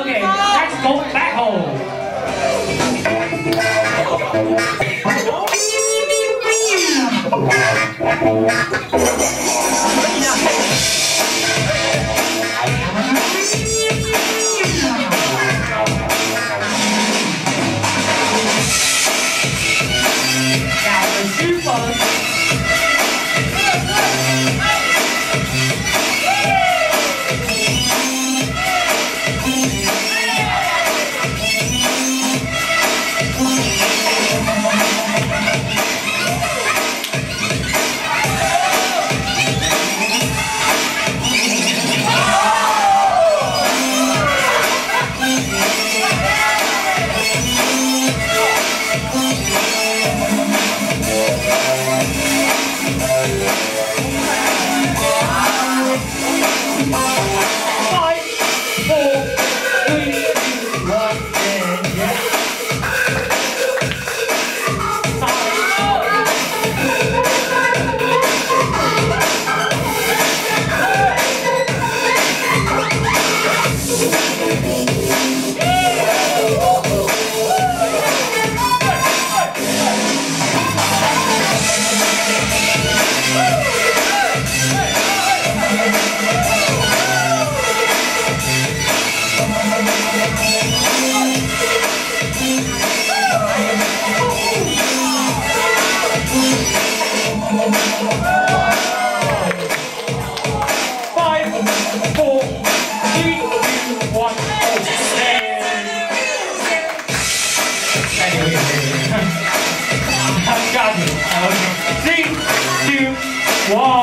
Okay, let's go back home. I got you. Okay. Three, two, one.